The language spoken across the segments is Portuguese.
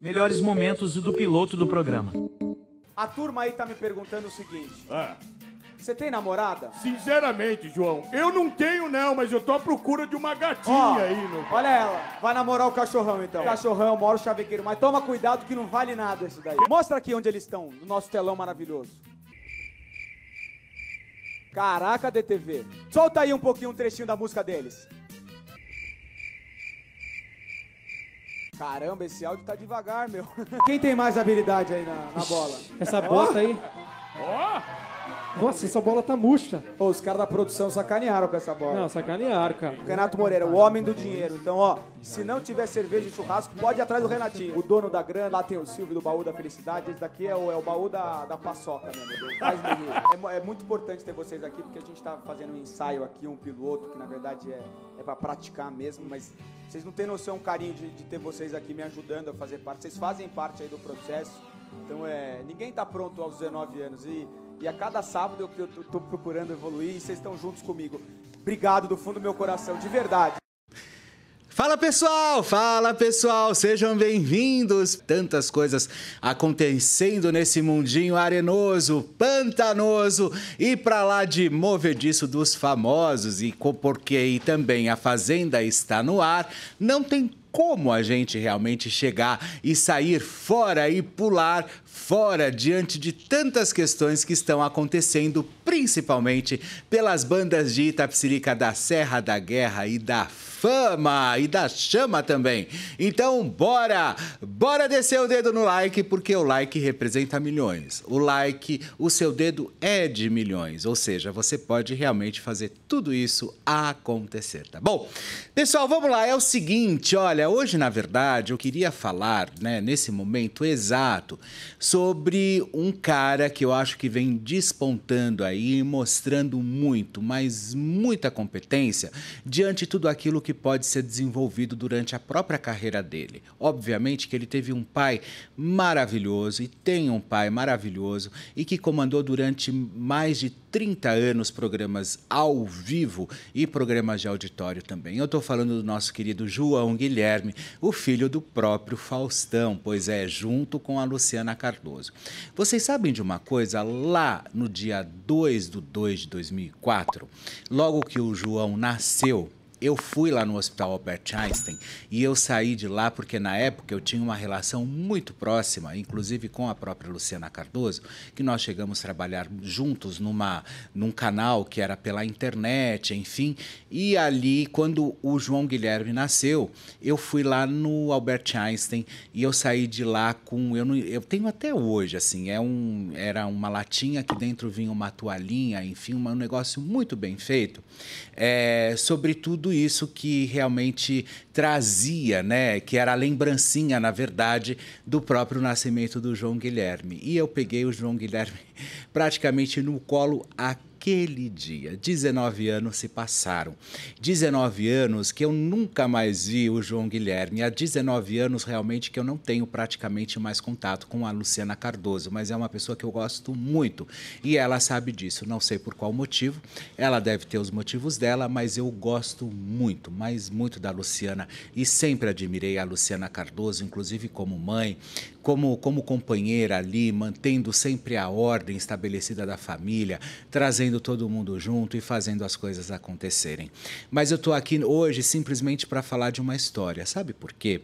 Melhores momentos do piloto do programa. A turma aí tá me perguntando o seguinte: Ah, você tem namorada? sinceramente, João, eu não tenho não, mas eu tô à procura de uma gatinha Ó, aí. No... olha ela, vai namorar o cachorrão então. Cachorrão, mora o chavequeiro, mas toma cuidado que não vale nada isso daí. Mostra aqui onde eles estão, no nosso telão maravilhoso. Caraca, DTV. Solta aí um pouquinho, um trechinho da música deles. Caramba, esse áudio tá devagar, meu. Quem tem mais habilidade aí na, na bola? Essa bota aí. Ó, Nossa, essa bola tá murcha. Pô, os caras da produção sacanearam com essa bola. Não, sacanearam, cara. Renato Moreira, o homem do dinheiro. Então, ó, se não tiver cerveja e churrasco, pode ir atrás do Renatinho. O dono da grana, lá tem o Silvio do baú da felicidade. Esse daqui é o, é o baú da, da paçoca mesmo. do Faz. É, é muito importante ter vocês aqui, porque a gente tá fazendo um ensaio aqui, um piloto, que na verdade é, é pra praticar mesmo, mas vocês não têm noção, o carinho de, de ter vocês aqui me ajudando a fazer parte. Vocês fazem parte aí do processo. Então, é, ninguém tá pronto aos 19 anos. E, e a cada sábado eu, tô procurando evoluir e vocês estão juntos comigo. Obrigado do fundo do meu coração, de verdade. Fala pessoal, fala pessoal, sejam bem-vindos. Tantas coisas acontecendo nesse mundinho arenoso, pantanoso e pra lá de movediço dos famosos e porque aí também a Fazenda está no ar, não tem como a gente realmente chegar e sair fora e pular fora diante de tantas questões que estão acontecendo, principalmente pelas bandas de Itapsirica da Serra da Guerra e da Fama e da Chama também. Então, bora! Bora descer o dedo no like, porque o like representa milhões. O like, o seu dedo é de milhões, ou seja, você pode realmente fazer tudo isso acontecer, tá bom? Pessoal, vamos lá, é o seguinte, olha, hoje na verdade eu queria falar, né, nesse momento exato, sobre um cara que eu acho que vem despontando aí, mostrando muito, mas muita competência diante de tudo aquilo que pode ser desenvolvido durante a própria carreira dele. Obviamente que ele teve um pai maravilhoso e tem um pai maravilhoso e que comandou durante mais de 30 anos programas ao vivo e programas de auditório também. Eu estou falando do nosso querido João Guilherme, o filho do próprio Faustão, pois é, junto com a Luciana Cardoso. Vocês sabem de uma coisa? Lá no dia 2 do 2 de 2004, logo que o João nasceu, eu fui lá no Hospital Albert Einstein e eu saí de lá porque na época eu tinha uma relação muito próxima, inclusive com a própria Luciana Cardoso, que nós chegamos a trabalhar juntos numa, num canal que era pela internet, enfim. E ali, quando o João Guilherme nasceu, eu fui lá no Albert Einstein e eu saí de lá com. Eu, não, eu tenho até hoje, assim, é um, era uma latinha que dentro vinha uma toalhinha, enfim, um negócio muito bem feito. É, sobre tudo isso que realmente trazia, né? Que era a lembrancinha, na verdade, do próprio nascimento do João Guilherme. E eu peguei o João Guilherme praticamente no colo aquele dia. 19 anos se passaram. 19 anos que eu nunca mais vi o João Guilherme. Há 19 anos realmente que eu não tenho praticamente mais contato com a Luciana Cardoso, mas é uma pessoa que eu gosto muito e ela sabe disso. Não sei por qual motivo. Ela deve ter os motivos dela, mas eu gosto muito, mas muito da Luciana e sempre admirei a Luciana Cardoso, inclusive como mãe, como, como companheira ali, mantendo sempre a ordem estabelecida da família, trazendo todo mundo junto e fazendo as coisas acontecerem. Mas eu estou aqui hoje simplesmente para falar de uma história. Sabe por quê?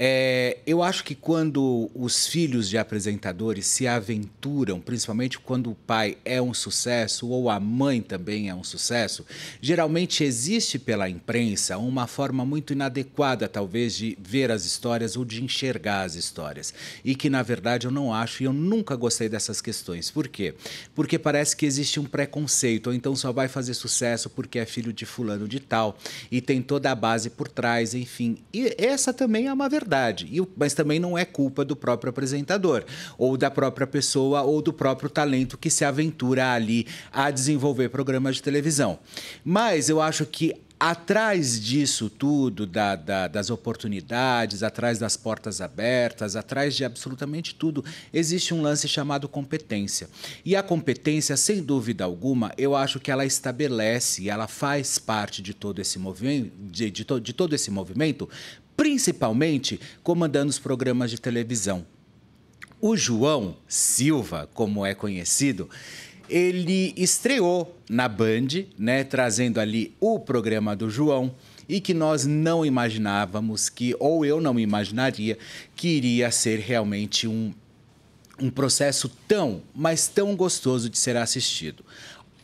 É, eu acho que quando os filhos de apresentadores se aventuram, principalmente quando o pai é um sucesso ou a mãe também é um sucesso, geralmente existe pela imprensa uma forma muito inadequada, talvez, de ver as histórias ou de enxergar as histórias. E que, na verdade, eu não acho e eu nunca gostei dessas questões. Por quê? Porque parece que existe um preconceito, ou então só vai fazer sucesso porque é filho de fulano de tal e tem toda a base por trás, enfim. E essa também é uma verdade verdade. Mas também não é culpa do próprio apresentador, ou da própria pessoa, ou do próprio talento que se aventura ali a desenvolver programas de televisão. Mas eu acho que atrás disso tudo, da- da- das oportunidades, atrás das portas abertas, atrás de absolutamente tudo, existe um lance chamado competência. E a competência, sem dúvida alguma, eu acho que ela estabelece, ela faz parte de todo esse movimento, de, de to- de todo esse movimento, principalmente comandando os programas de televisão. O João Silva, como é conhecido, ele estreou na Band, né, trazendo ali o programa do João e que nós não imaginávamos que, ou eu não imaginaria, que iria ser realmente um, um processo tão, mas tão gostoso de ser assistido.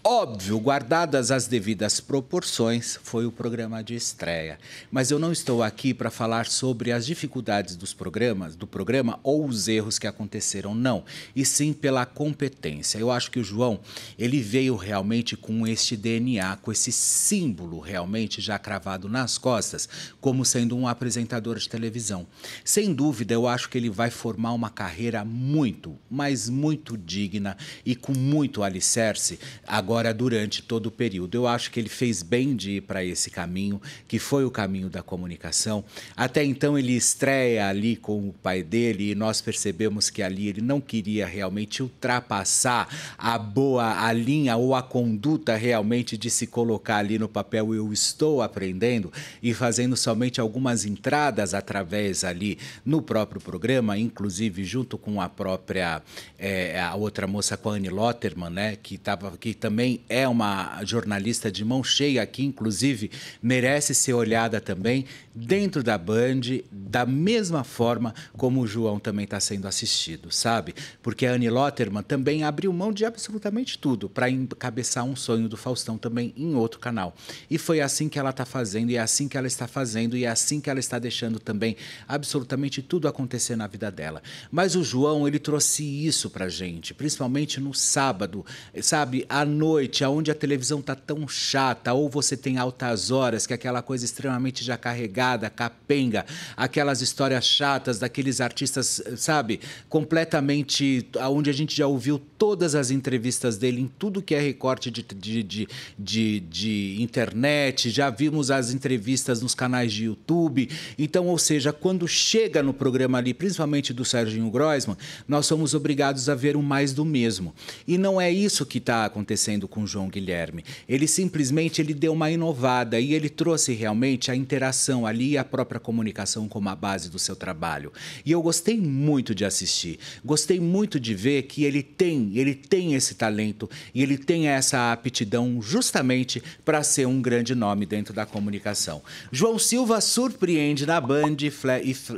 Óbvio, guardadas as devidas proporções, foi o programa de estreia. Mas eu não estou aqui para falar sobre as dificuldades dos programas, do programa ou os erros que aconteceram, não. E sim pela competência. Eu acho que o João, ele veio realmente com este DNA, com esse símbolo realmente já cravado nas costas, como sendo um apresentador de televisão. Sem dúvida, eu acho que ele vai formar uma carreira muito, mas muito digna e com muito alicerce agora durante todo o período. Eu acho que ele fez bem de ir para esse caminho, que foi o caminho da comunicação. Até então ele estreia ali com o pai dele e nós percebemos que ali ele não queria realmente ultrapassar a boa a linha ou a conduta realmente de se colocar ali no papel eu estou aprendendo e fazendo somente algumas entradas através ali no próprio programa, inclusive junto com a própria eh, a outra moça com a Anne Lotterman, né, que tava que também é uma jornalista de mão cheia que inclusive merece ser olhada também dentro da Band da mesma forma como o João também está sendo assistido, sabe? Porque a Anne Lotterman também abriu mão de absolutamente tudo para encabeçar um sonho do Faustão também em outro canal. E foi assim que ela está fazendo, e é assim que ela está fazendo, e é assim que ela está deixando também absolutamente tudo acontecer na vida dela. Mas o João, ele trouxe isso pra gente, principalmente no sábado, sabe? À noite, aonde a televisão tá tão chata, ou você tem altas horas, que é aquela coisa extremamente já carregada, capenga, aquelas histórias chatas daqueles artistas, sabe? Completamente, aonde a gente já ouviu todas as entrevistas dele em tudo que é recorte de, de, de, de, de internet, já vimos as entrevistas nos canais de YouTube. Então, ou seja, quando chega no programa ali, principalmente do Serginho Groisman, nós somos obrigados a ver o mais do mesmo. E não é isso que está acontecendo com o João Guilherme. Ele simplesmente ele deu uma inovada e ele trouxe realmente a interação ali e a própria comunicação como a base do seu trabalho. E eu gostei muito de assistir. Gostei muito de ver que ele tem, ele tem esse talento e ele tem essa aptidão justamente para ser um grande nome dentro da comunicação. João Silva surpreende na Band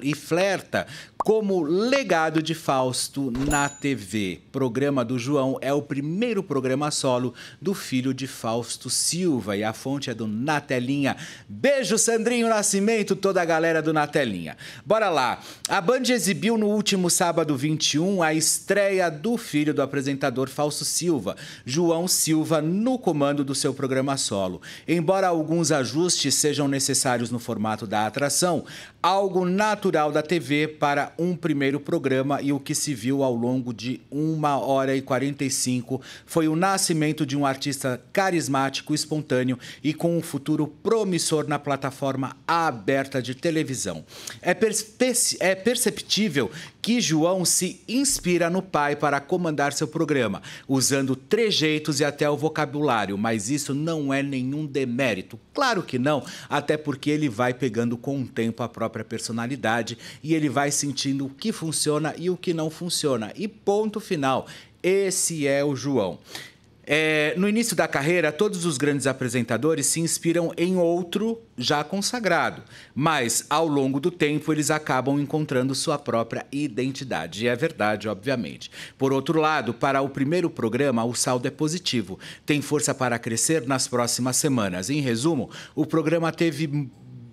e flerta como legado de Fausto na TV. Programa do João é o primeiro programa solo do filho de Fausto Silva e a fonte é do Natelinha. Beijo, Sandrinho Nascimento, toda a galera do Natelinha. Bora lá. A Band exibiu no último sábado 21 a estreia do filho do apresentador Fausto Silva, João Silva, no comando do seu programa solo. Embora alguns ajustes sejam necessários no formato da atração, algo natural da TV para um primeiro programa e o que se viu ao longo de uma hora e 45 foi o nascimento de um artista carismático, espontâneo e com um futuro promissor na plataforma aberta de televisão. É, é perceptível que João se inspira no pai para comandar seu programa, usando trejeitos e até o vocabulário, mas isso não é nenhum demérito. Claro que não, até porque ele vai pegando com o tempo a própria personalidade e ele vai sentindo o que funciona e o que não funciona. E ponto final. Esse é o João. É, no início da carreira, todos os grandes apresentadores se inspiram em outro já consagrado, mas ao longo do tempo eles acabam encontrando sua própria identidade. E é verdade, obviamente. Por outro lado, para o primeiro programa, o saldo é positivo. Tem força para crescer nas próximas semanas. Em resumo, o programa teve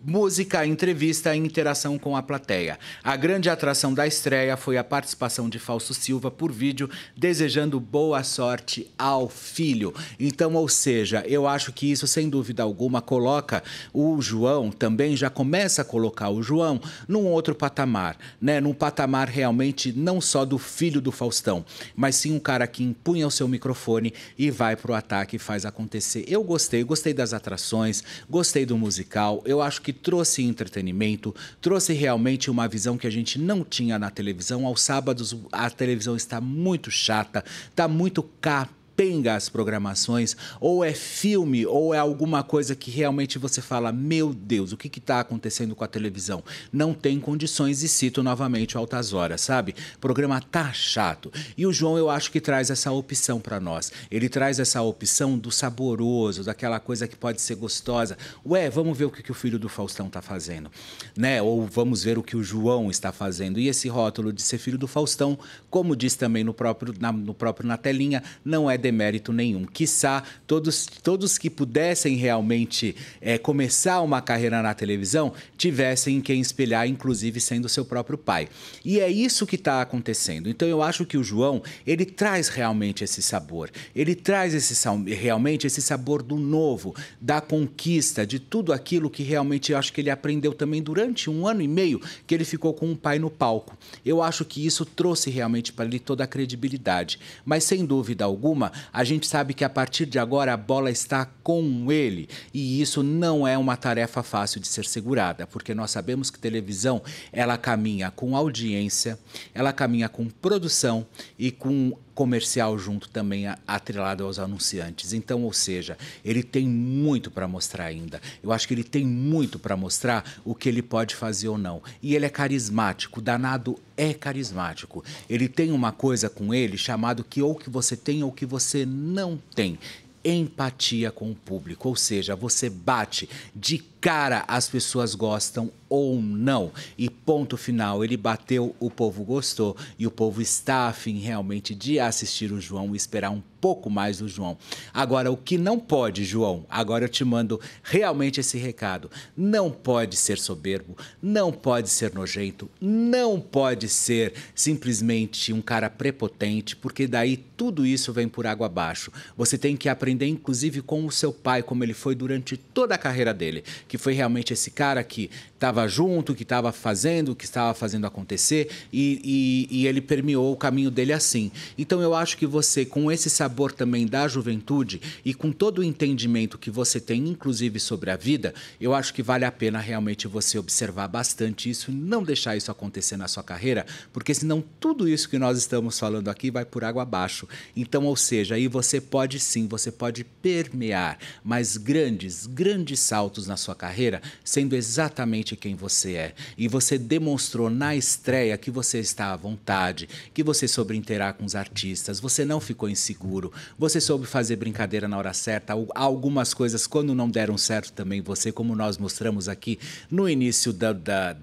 música, entrevista e interação com a plateia. A grande atração da estreia foi a participação de Fausto Silva por vídeo, desejando boa sorte ao filho. Então, ou seja, eu acho que isso, sem dúvida alguma, coloca o João, também já começa a colocar o João num outro patamar, né? Num patamar realmente não só do filho do Faustão, mas sim um cara que empunha o seu microfone e vai pro ataque e faz acontecer. Eu gostei, gostei das atrações, gostei do musical. Eu acho que trouxe entretenimento, trouxe realmente uma visão que a gente não tinha na televisão. Aos sábados a televisão está muito chata, está muito capa penga as programações, ou é filme, ou é alguma coisa que realmente você fala: meu Deus, o que está acontecendo com a televisão? Não tem condições, e cito novamente Altas Horas, sabe? O programa tá chato. E o João, eu acho que traz essa opção para nós. Ele traz essa opção do saboroso, daquela coisa que pode ser gostosa. Ué, vamos ver o que, que o filho do Faustão está fazendo, né? Ou vamos ver o que o João está fazendo. E esse rótulo de ser filho do Faustão, como diz também no próprio na, no próprio na telinha, não é demérito nenhum. Quiçá todos, todos que pudessem realmente é, começar uma carreira na televisão tivessem quem espelhar, inclusive sendo seu próprio pai. E é isso que está acontecendo. Então eu acho que o João ele traz realmente esse sabor. Ele traz esse realmente esse sabor do novo, da conquista, de tudo aquilo que realmente eu acho que ele aprendeu também durante um ano e meio que ele ficou com um pai no palco. Eu acho que isso trouxe realmente para ele toda a credibilidade. Mas sem dúvida alguma, a gente sabe que a partir de agora a bola está com ele. E isso não é uma tarefa fácil de ser segurada, porque nós sabemos que televisão ela caminha com audiência, ela caminha com produção e com comercial junto também atrelado aos anunciantes. Então, ou seja, ele tem muito para mostrar ainda. Eu acho que ele tem muito para mostrar o que ele pode fazer ou não. E ele é carismático, danado é carismático. Ele tem uma coisa com ele chamado que ou que você tem ou que você não tem empatia com o público, ou seja, você bate de cara, as pessoas gostam ou não. E ponto final, ele bateu, o povo gostou e o povo está afim realmente de assistir o João e esperar um pouco mais do João. Agora, o que não pode, João, agora eu te mando realmente esse recado: não pode ser soberbo, não pode ser nojento, não pode ser simplesmente um cara prepotente, porque daí tudo isso vem por água abaixo. Você tem que aprender, inclusive, com o seu pai, como ele foi durante toda a carreira dele, que foi realmente esse cara que estava junto, que estava fazendo, que estava fazendo acontecer e, e, e, ele permeou o caminho dele assim. Então eu acho que você, com esse sabor também da juventude e com todo o entendimento que você tem, inclusive sobre a vida, eu acho que vale a pena realmente você observar bastante isso não deixar isso acontecer na sua carreira, porque senão tudo isso que nós estamos falando aqui vai por água abaixo. Então, ou seja, aí você pode sim, você pode permear mais grandes, grandes saltos na sua carreira, sendo exatamente quem você é. E você demonstrou na estreia que você está à vontade, que você soube interar com os artistas, você não ficou inseguro, você soube fazer brincadeira na hora certa. Algumas coisas, quando não deram certo também, você, como nós mostramos aqui no início da, da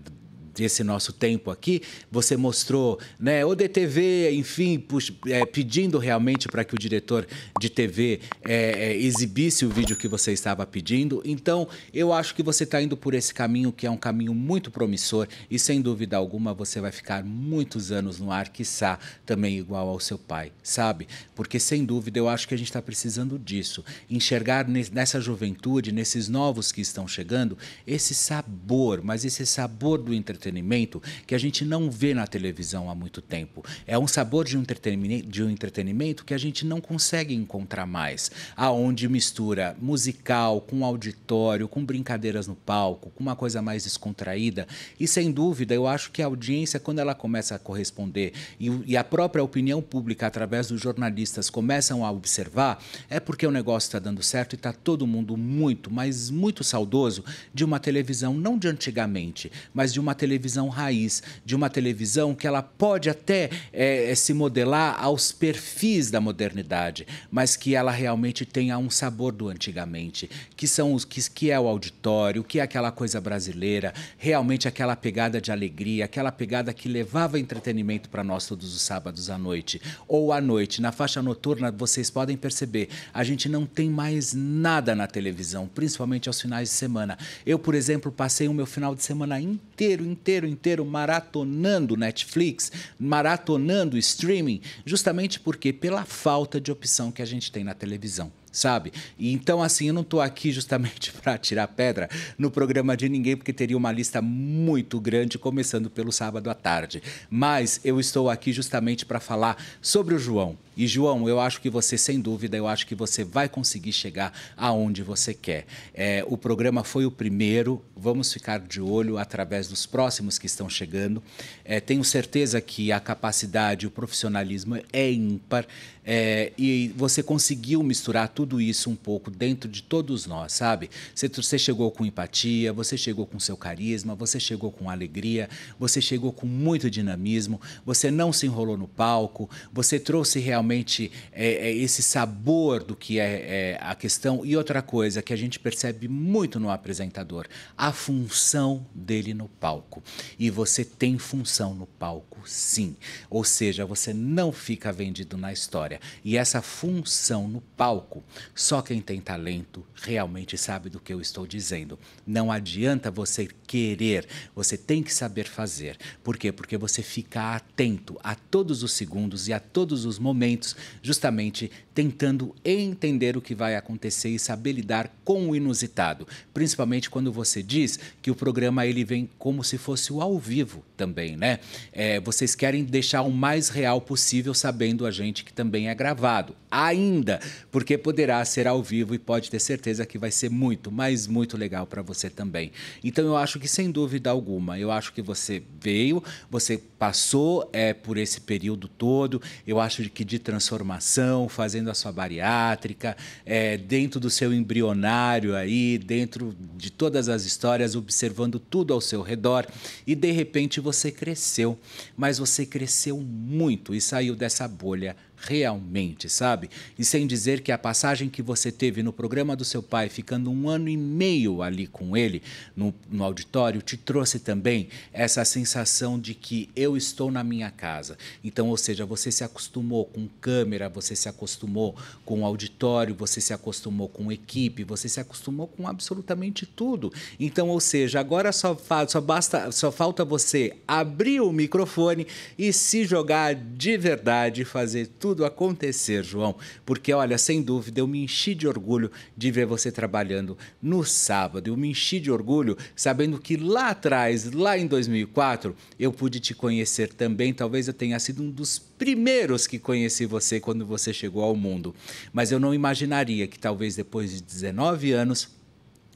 desse nosso tempo aqui, você mostrou, né, o DTV, enfim, é, pedindo realmente para que o diretor de TV é, é, exibisse o vídeo que você estava pedindo. Então, eu acho que você está indo por esse caminho que é um caminho muito promissor e, sem dúvida alguma, você vai ficar muitos anos no ar, quiçá também igual ao seu pai, sabe? Porque, sem dúvida, eu acho que a gente está precisando disso. Enxergar nessa juventude, nesses novos que estão chegando, esse sabor, mas esse sabor do entretenimento entretenimento que a gente não vê na televisão há muito tempo. É um sabor de um entretenimento, de um entretenimento que a gente não consegue encontrar mais, aonde mistura musical com auditório, com brincadeiras no palco, com uma coisa mais descontraída. E sem dúvida, eu acho que a audiência, quando ela começa a corresponder e, e a própria opinião pública, através dos jornalistas, começam a observar, é porque o negócio está dando certo e está todo mundo muito, mas muito saudoso de uma televisão, não de antigamente, mas de uma televisão televisão raiz, de uma televisão que ela pode até é, se modelar aos perfis da modernidade, mas que ela realmente tenha um sabor do antigamente, que são os que, que é o auditório, que é aquela coisa brasileira, realmente aquela pegada de alegria, aquela pegada que levava entretenimento para nós todos os sábados à noite ou à noite. Na faixa noturna, vocês podem perceber, a gente não tem mais nada na televisão, principalmente aos finais de semana. Eu, por exemplo, passei o meu final de semana inteiro, inteiro, inteiro maratonando Netflix, maratonando streaming, justamente porque pela falta de opção que a gente tem na televisão sabe? Então, assim, eu não estou aqui justamente para tirar pedra no programa de ninguém, porque teria uma lista muito grande, começando pelo sábado à tarde. Mas eu estou aqui justamente para falar sobre o João. E, João, eu acho que você, sem dúvida, eu acho que você vai conseguir chegar aonde você quer. É, o programa foi o primeiro, vamos ficar de olho através dos próximos que estão chegando. É, tenho certeza que a capacidade, o profissionalismo é ímpar. É, e você conseguiu misturar tudo isso um pouco dentro de todos nós, sabe? Você, você chegou com empatia, você chegou com seu carisma, você chegou com alegria, você chegou com muito dinamismo, você não se enrolou no palco, você trouxe realmente é, é, esse sabor do que é, é a questão. E outra coisa que a gente percebe muito no apresentador, a função dele no palco. E você tem função no palco, sim. Ou seja, você não fica vendido na história. E essa função no palco, só quem tem talento realmente sabe do que eu estou dizendo. Não adianta você querer, você tem que saber fazer. Por quê? Porque você fica atento a todos os segundos e a todos os momentos, justamente tentando entender o que vai acontecer e saber lidar com o inusitado. Principalmente quando você diz que o programa ele vem como se fosse o ao vivo também, né? É, vocês querem deixar o mais real possível, sabendo a gente que também é gravado. Ainda, porque poderá ser ao vivo e pode ter certeza que vai ser muito, mas muito legal para você também. Então eu acho que sem dúvida alguma, eu acho que você veio, você passou é, por esse período todo, eu acho que de transformação, fazendo a sua bariátrica, é, dentro do seu embrionário aí, dentro de todas as histórias, observando tudo ao seu redor e de repente você cresceu, mas você cresceu muito e saiu dessa bolha realmente, sabe? E sem dizer que a passagem que você teve no programa do seu pai, ficando um ano e meio ali com ele, no, no auditório, te trouxe também essa sensação de que eu estou na minha casa. Então, ou seja, você se acostumou com câmera, você se acostumou com auditório, você se acostumou com equipe, você se acostumou com absolutamente tudo. Então, ou seja, agora só, só, basta, só falta você abrir o microfone e se jogar de verdade, fazer tudo tudo acontecer, João, porque olha, sem dúvida, eu me enchi de orgulho de ver você trabalhando no sábado. Eu me enchi de orgulho sabendo que lá atrás, lá em 2004, eu pude te conhecer também. Talvez eu tenha sido um dos primeiros que conheci você quando você chegou ao mundo. Mas eu não imaginaria que talvez depois de 19 anos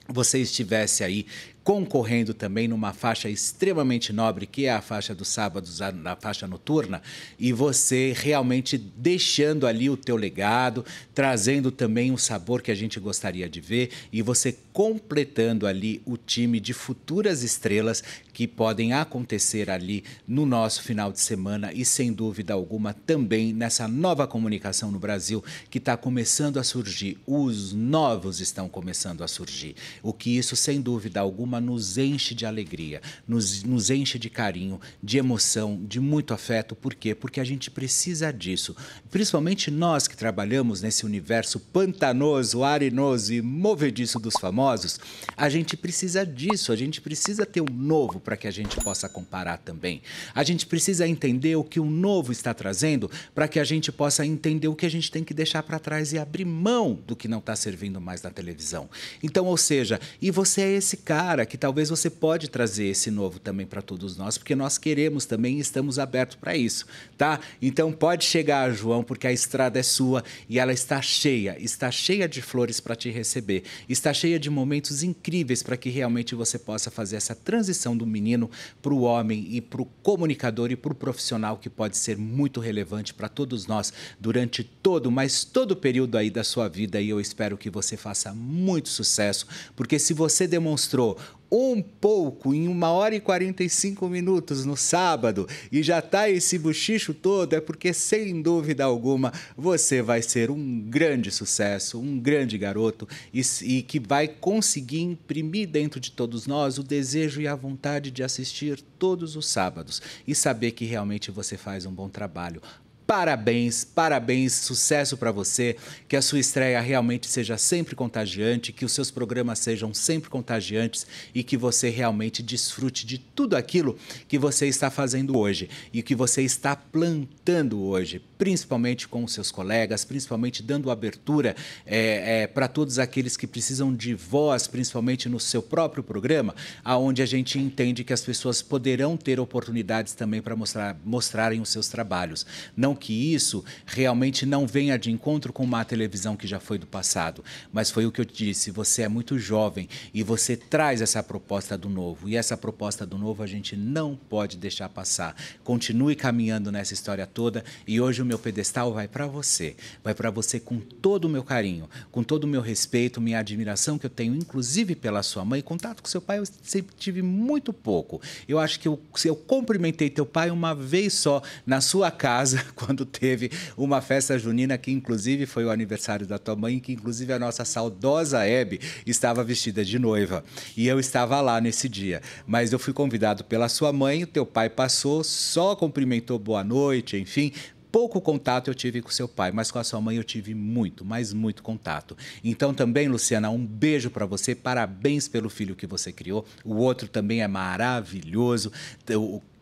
você estivesse aí concorrendo também numa faixa extremamente nobre, que é a faixa dos sábados, a, faixa noturna, e você realmente deixando ali o teu legado, trazendo também um sabor que a gente gostaria de ver, e você completando ali o time de futuras estrelas que podem acontecer ali no nosso final de semana e, sem dúvida alguma, também nessa nova comunicação no Brasil que está começando a surgir. Os novos estão começando a surgir. O que isso, sem dúvida alguma, nos enche de alegria, nos, nos enche de carinho, de emoção, de muito afeto. Por quê? Porque a gente precisa disso. Principalmente nós que trabalhamos nesse universo pantanoso, arenoso e movediço dos famosos, a gente precisa disso, a gente precisa ter um novo para que a gente possa comparar também. A gente precisa entender o que o novo está trazendo para que a gente possa entender o que a gente tem que deixar para trás e abrir mão do que não está servindo mais na televisão. Então, ou seja, e você é esse cara que talvez você pode trazer esse novo também para todos nós, porque nós queremos também e estamos abertos para isso, tá? Então pode chegar, João, porque a estrada é sua e ela está cheia, está cheia de flores para te receber, está cheia de momentos incríveis para que realmente você possa fazer essa transição do menino para o homem e para o comunicador e para o profissional que pode ser muito relevante para todos nós durante todo, mas todo o período aí da sua vida e eu espero que você faça muito sucesso, porque se você demonstrou um pouco em uma hora e 45 minutos no sábado e já tá esse buchicho todo, é porque sem dúvida alguma você vai ser um grande sucesso, um grande garoto e, e que vai conseguir imprimir dentro de todos nós o desejo e a vontade de assistir todos os sábados e saber que realmente você faz um bom trabalho. Parabéns, parabéns, sucesso para você, que a sua estreia realmente seja sempre contagiante, que os seus programas sejam sempre contagiantes e que você realmente desfrute de tudo aquilo que você está fazendo hoje e que você está plantando hoje, principalmente com os seus colegas, principalmente dando abertura é, é, para todos aqueles que precisam de voz, principalmente no seu próprio programa, aonde a gente entende que as pessoas poderão ter oportunidades também para mostrar, mostrarem os seus trabalhos. Não que isso realmente não venha de encontro com uma televisão que já foi do passado, mas foi o que eu disse, você é muito jovem e você traz essa proposta do novo, e essa proposta do novo a gente não pode deixar passar. Continue caminhando nessa história toda e hoje o meu pedestal vai para você, vai para você com todo o meu carinho, com todo o meu respeito, minha admiração que eu tenho, inclusive pela sua mãe. Contato com seu pai eu sempre tive muito pouco. Eu acho que eu, eu cumprimentei teu pai uma vez só na sua casa, quando teve uma festa junina, que inclusive foi o aniversário da tua mãe, que inclusive a nossa saudosa Hebe estava vestida de noiva. E eu estava lá nesse dia. Mas eu fui convidado pela sua mãe, o teu pai passou, só cumprimentou boa noite, enfim, pouco contato eu tive com seu pai, mas com a sua mãe eu tive muito, mas muito contato. Então também, Luciana, um beijo para você, parabéns pelo filho que você criou. O outro também é maravilhoso.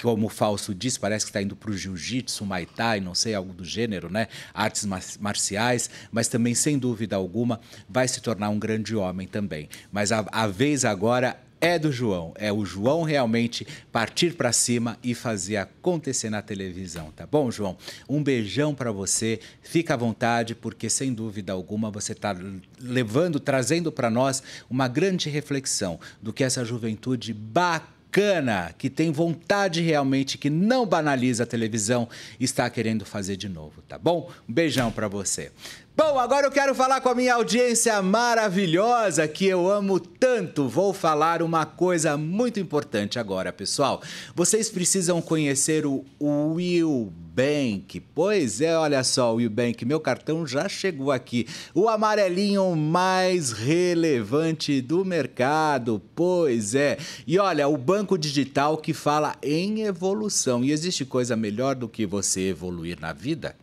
Como o Falso disse, parece que está indo para o jiu-jitsu, muay thai, não sei, algo do gênero, né? Artes marciais, mas também, sem dúvida alguma, vai se tornar um grande homem também. Mas a, a vez agora é do João. É o João realmente partir para cima e fazer acontecer na televisão, tá bom, João? Um beijão para você. Fica à vontade, porque sem dúvida alguma você está levando, trazendo para nós uma grande reflexão do que essa juventude bacana, que tem vontade realmente, que não banaliza a televisão, está querendo fazer de novo, tá bom? Um beijão para você. Bom, agora eu quero falar com a minha audiência maravilhosa que eu amo tanto. Vou falar uma coisa muito importante agora, pessoal. Vocês precisam conhecer o Will Bank. Pois é, olha só, Will Bank, meu cartão já chegou aqui. O amarelinho mais relevante do mercado. Pois é. E olha, o banco digital que fala em evolução. E existe coisa melhor do que você evoluir na vida?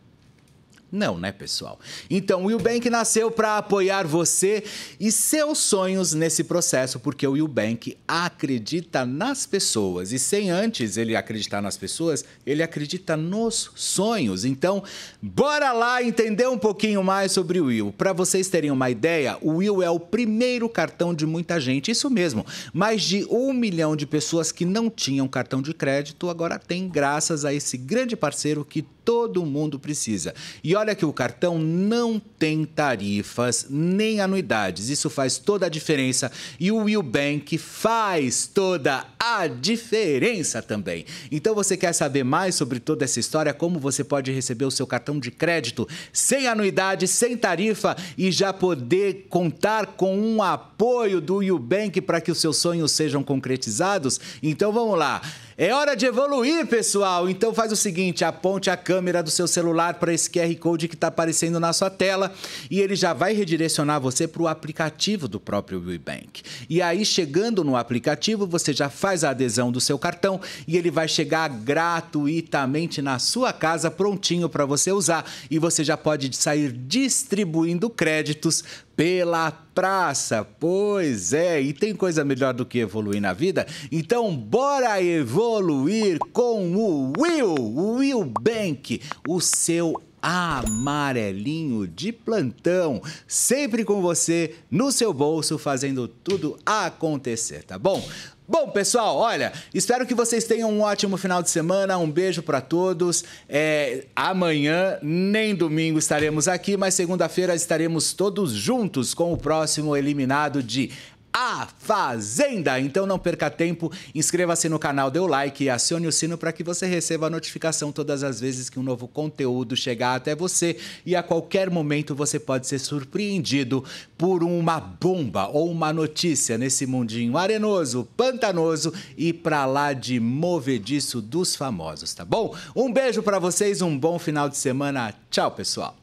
Não, né, pessoal? Então, o Willbank nasceu para apoiar você e seus sonhos nesse processo, porque o Willbank acredita nas pessoas. E sem antes ele acreditar nas pessoas, ele acredita nos sonhos. Então, bora lá entender um pouquinho mais sobre o Will. Para vocês terem uma ideia, o Will é o primeiro cartão de muita gente. Isso mesmo, mais de um milhão de pessoas que não tinham cartão de crédito agora tem, graças a esse grande parceiro que todo mundo precisa. E olha que o cartão não tem tarifas nem anuidades. Isso faz toda a diferença e o Will Bank faz toda a diferença também. Então você quer saber mais sobre toda essa história, como você pode receber o seu cartão de crédito sem anuidade, sem tarifa e já poder contar com um apoio do Will Bank para que os seus sonhos sejam concretizados? Então vamos lá. É hora de evoluir, pessoal! Então faz o seguinte, aponte a câmera do seu celular para esse QR Code que está aparecendo na sua tela e ele já vai redirecionar você para o aplicativo do próprio WeBank. E aí, chegando no aplicativo, você já faz a adesão do seu cartão e ele vai chegar gratuitamente na sua casa, prontinho para você usar. E você já pode sair distribuindo créditos pela praça. Pois é, e tem coisa melhor do que evoluir na vida? Então bora evoluir com o Will, Will Bank, o seu amarelinho de plantão, sempre com você no seu bolso, fazendo tudo acontecer, tá bom? Bom, pessoal, olha, espero que vocês tenham um ótimo final de semana. Um beijo para todos. É, amanhã, nem domingo, estaremos aqui, mas segunda-feira estaremos todos juntos com o próximo eliminado de A Fazenda. Então não perca tempo, inscreva-se no canal, dê o like e acione o sino para que você receba a notificação todas as vezes que um novo conteúdo chegar até você e a qualquer momento você pode ser surpreendido por uma bomba ou uma notícia nesse mundinho arenoso, pantanoso e pra lá de movediço dos famosos, tá bom? Um beijo para vocês, um bom final de semana. Tchau, pessoal.